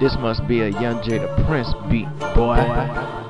This must be a Young Jada Prince beat, boy.